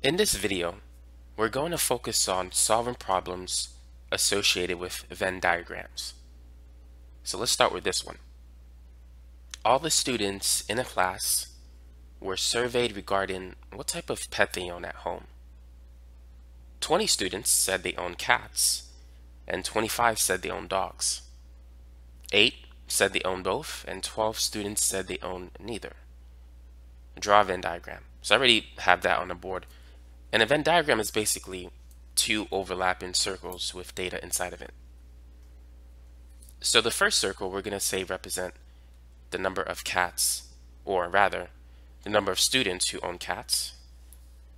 In this video, we're going to focus on solving problems associated with Venn diagrams. So let's start with this one. All the students in a class were surveyed regarding what type of pet they own at home. 20 students said they own cats, and 25 said they own dogs. 8 said they own both, and 12 students said they own neither. Draw a Venn diagram. So I already have that on the board. A Venn diagram is basically two overlapping circles with data inside of it. So the first circle we're going to say represent the number of cats, or rather, the number of students who own cats.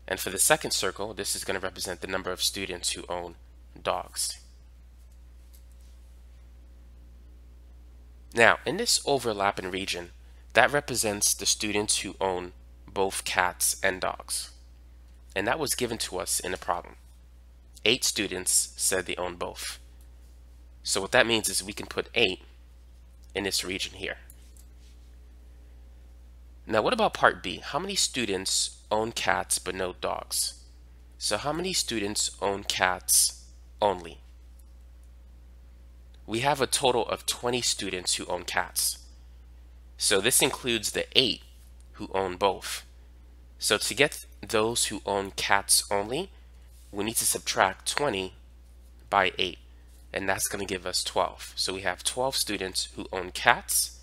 And for the second circle, this is going to represent the number of students who own dogs. Now, in this overlapping region, that represents the students who own both cats and dogs. And that was given to us in the problem. Eight students said they own both. So what that means is we can put eight in this region here. Now what about part B? How many students own cats but no dogs? So how many students own cats only? We have a total of 20 students who own cats. So this includes the 8 who own both. So to get those who own cats only, we need to subtract 20 by 8, and that's going to give us 12. So we have 12 students who own cats,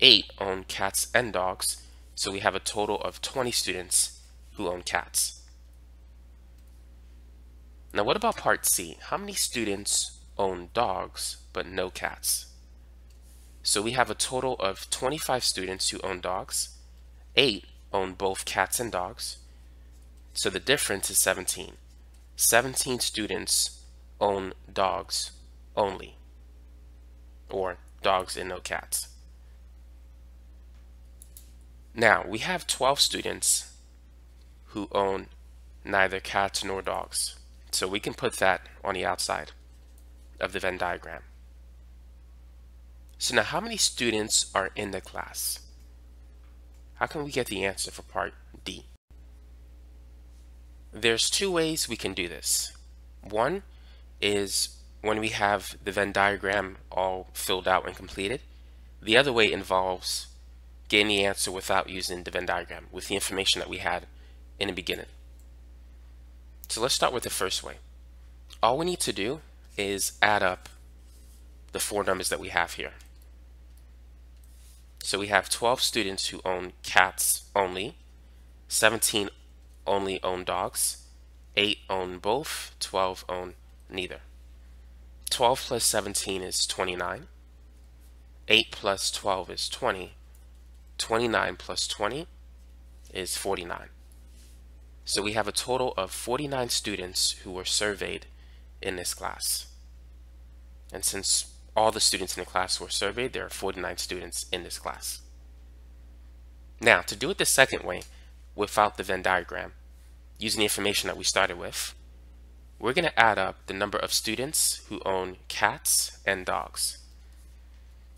8 own cats and dogs, so we have a total of 20 students who own cats. Now what about part C? How many students own dogs but no cats? So we have a total of 25 students who own dogs, 8 own both cats and dogs, so the difference is 17. 17 students own dogs only, or dogs and no cats. Now, we have 12 students who own neither cats nor dogs. So we can put that on the outside of the Venn diagram. So now how many students are in the class? How can we get the answer for part D? There's two ways we can do this. One is when we have the Venn diagram all filled out and completed. The other way involves getting the answer without using the Venn diagram, with the information that we had in the beginning. So let's start with the first way. All we need to do is add up the four numbers that we have here. So we have 12 students who own cats only, 17 only own dogs, 8 own both, 12 own neither. 12 plus 17 is 29. 8 plus 12 is 20. 29 plus 20 is 49. So we have a total of 49 students who were surveyed in this class. And since all the students in the class were surveyed, there are 49 students in this class. Now, to do it the second way, without the Venn diagram, using the information that we started with, we're going to add up the number of students who own cats and dogs.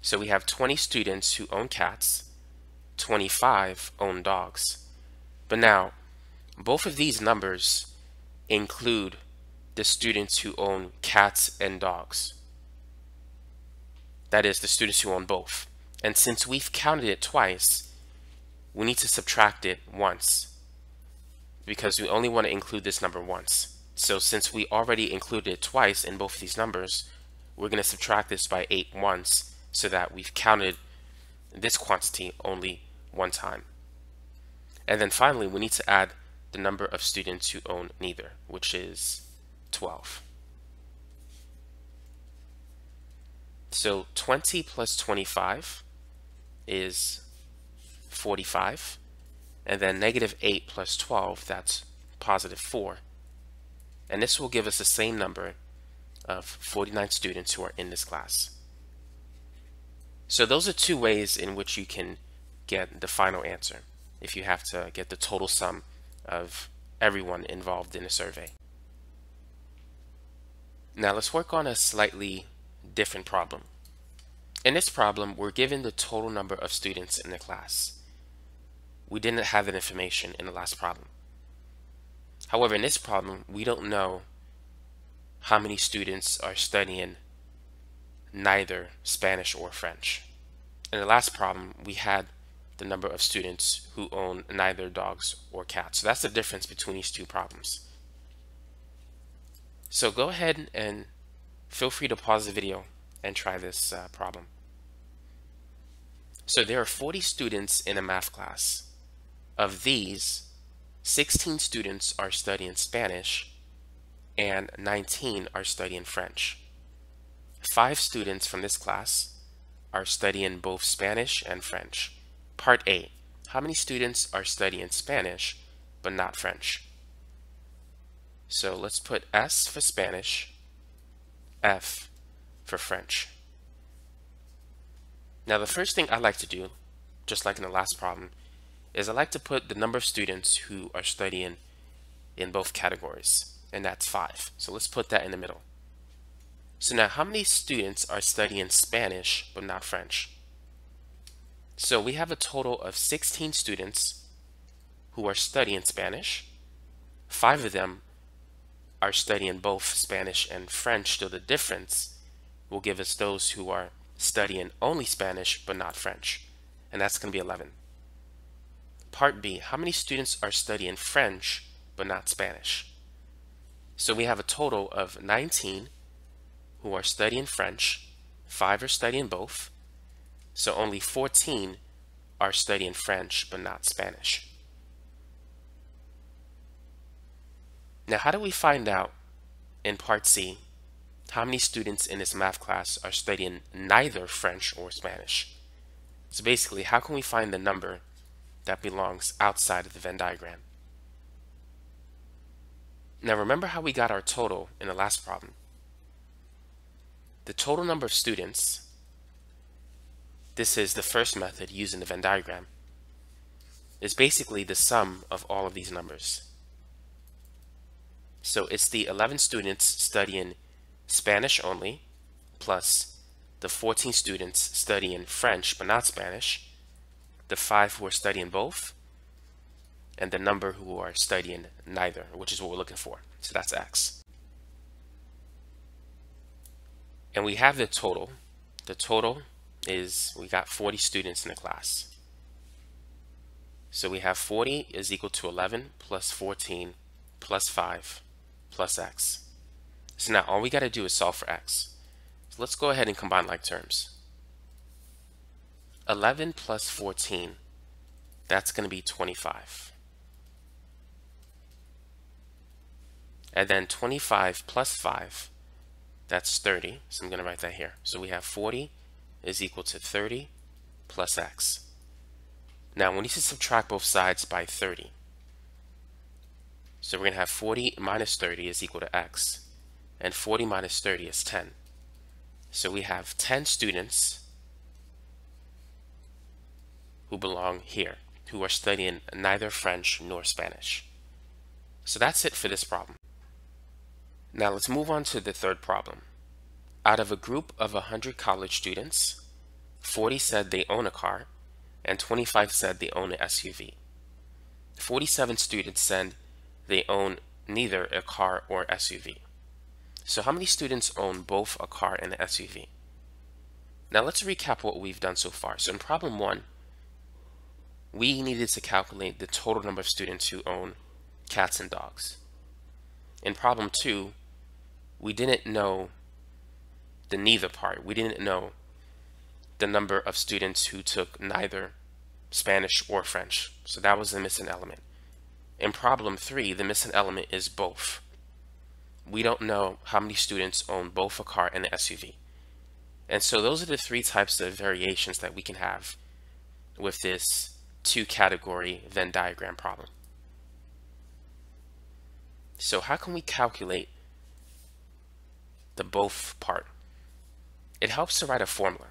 So we have 20 students who own cats, 25 own dogs. But now, both of these numbers include the students who own cats and dogs. That is, the students who own both. And since we've counted it twice, we need to subtract it once because we only want to include this number once. So since we already included it twice in both these numbers, we're going to subtract this by 8 once so that we've counted this quantity only one time. And then finally, we need to add the number of students who own neither, which is 12. So 20 plus 25 is 45. And then negative 8 plus 12, that's positive 4. And this will give us the same number of 49 students who are in this class. So those are two ways in which you can get the final answer if you have to get the total sum of everyone involved in a survey. Now let's work on a slightly different problem. In this problem, we're given the total number of students in the class we didn't have that information in the last problem. However, in this problem, we don't know how many students are studying neither Spanish or French. In the last problem, we had the number of students who own neither dogs or cats. So that's the difference between these two problems. So go ahead and feel free to pause the video and try this uh, problem. So there are 40 students in a math class. Of these, 16 students are studying Spanish and 19 are studying French. Five students from this class are studying both Spanish and French. Part A, how many students are studying Spanish but not French? So let's put S for Spanish, F for French. Now the first thing I like to do, just like in the last problem, is I like to put the number of students who are studying in both categories, and that's five. So let's put that in the middle. So now how many students are studying Spanish but not French? So we have a total of 16 students who are studying Spanish. Five of them are studying both Spanish and French, so the difference will give us those who are studying only Spanish but not French, and that's going to be 11. Part B, how many students are studying French but not Spanish? So we have a total of 19 who are studying French, 5 are studying both, so only 14 are studying French but not Spanish. Now, how do we find out in Part C how many students in this math class are studying neither French or Spanish? So basically, how can we find the number that belongs outside of the Venn diagram? Now remember how we got our total in the last problem. The total number of students, this is the first method using the Venn diagram, is basically the sum of all of these numbers. So it's the 11 students studying Spanish only, plus the 14 students studying French but not Spanish, the 5 who are studying both, and the number who are studying neither, which is what we're looking for. So that's x. And we have the total. The total is, we got 40 students in the class. So we have 40 is equal to 11 plus 14 plus 5 plus x. So now all we got to do is solve for x. So let's go ahead and combine like terms. 11 plus 14, that's going to be 25. And then 25 plus 5, that's 30. So I'm going to write that here. So we have 40 is equal to 30 plus x. Now we need to subtract both sides by 30. So we're going to have 40 minus 30 is equal to x. And 40 minus 30 is 10. So we have 10 students who belong here, who are studying neither French nor Spanish. So that's it for this problem. Now let's move on to the third problem. Out of a group of 100 college students, 40 said they own a car, and 25 said they own an SUV. 47 students said they own neither a car or SUV. So how many students own both a car and an SUV? Now let's recap what we've done so far. So in problem one, we needed to calculate the total number of students who own cats and dogs. In problem two, we didn't know the neither part. We didn't know the number of students who took neither Spanish or French. So that was the missing element. In problem three, the missing element is both. We don't know how many students own both a car and an SUV. And so those are the three types of variations that we can have with this two category Venn diagram problem. So how can we calculate the both part? It helps to write a formula.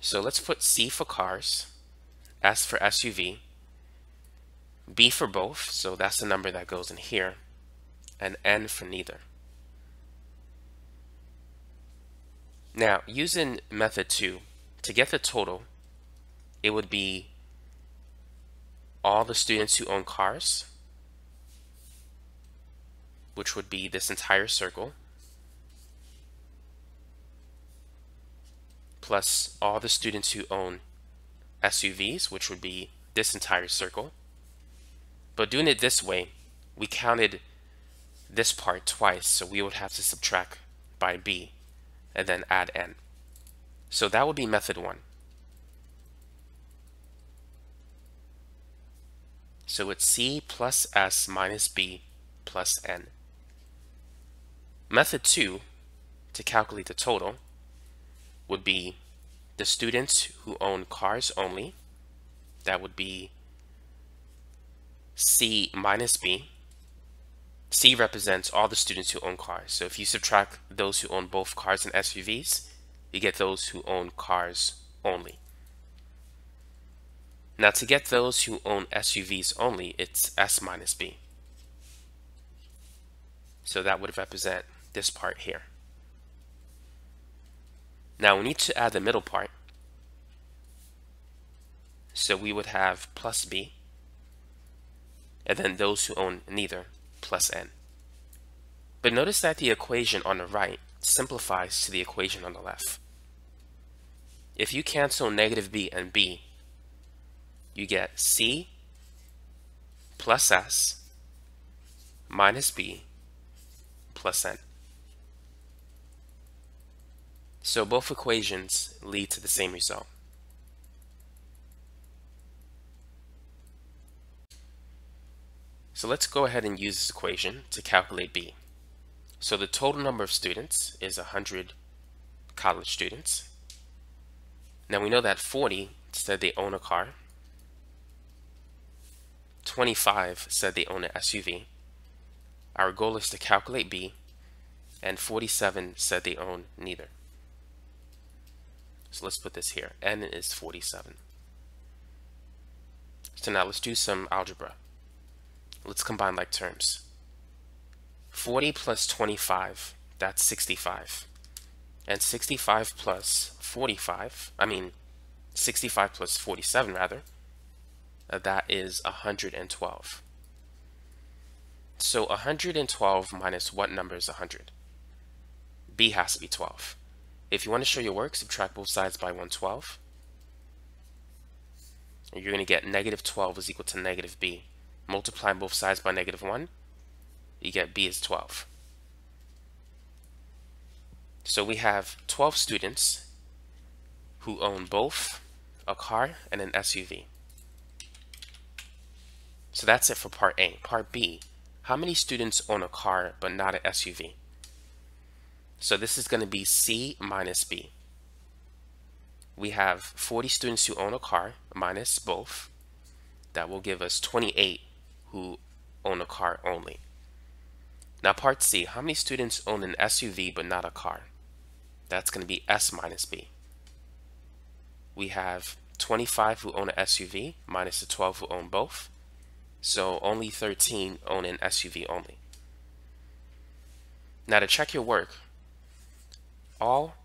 So let's put C for cars S for SUV, B for both, so that's the number that goes in here, and N for neither. Now, using method 2, to get the total, it would be all the students who own cars, which would be this entire circle, plus all the students who own SUVs, which would be this entire circle. But doing it this way, we counted this part twice, so we would have to subtract by b and then add n. So that would be method one. So it's c plus s minus b plus n. Method two, to calculate the total, would be the students who own cars only. That would be C minus B. C represents all the students who own cars. So if you subtract those who own both cars and SUVs, you get those who own cars only. Now to get those who own SUVs only, it's S minus B. So that would represent this part here. Now we need to add the middle part. So we would have plus b, and then those who own neither, plus n. But notice that the equation on the right simplifies to the equation on the left. If you cancel negative b and b, you get c plus s minus b plus n. So both equations lead to the same result. So let's go ahead and use this equation to calculate B. So the total number of students is 100 college students. Now we know that 40 said they own a car. 25 said they own an SUV. Our goal is to calculate B, and 47 said they own neither. So let's put this here. n is 47. So now let's do some algebra. Let's combine like terms. 40 plus 25, that's 65. And 65 plus 45, I mean 65 plus 47 rather, uh, that is 112. So 112 minus what number is 100? B has to be 12. If you want to show your work, subtract both sides by 112. And you're going to get negative 12 is equal to negative b. Multiply both sides by negative 1, you get b is 12. So we have 12 students who own both a car and an SUV. So that's it for part A. Part B, how many students own a car but not an SUV? So this is going to be C minus B. We have 40 students who own a car minus both. That will give us 28 who own a car only. Now part C, how many students own an SUV but not a car? That's going to be S minus B. We have 25 who own an SUV minus the 12 who own both. So only 13 own an SUV only. Now to check your work, all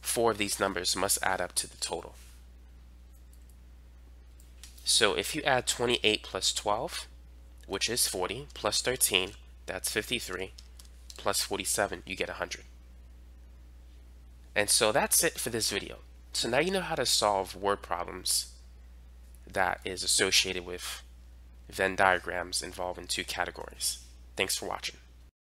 four of these numbers must add up to the total. So if you add 28 plus 12, which is 40, plus 13, that's 53, plus 47, you get 100. And so that's it for this video. So now you know how to solve word problems that is associated with Venn diagrams involving two categories. Thanks for watching.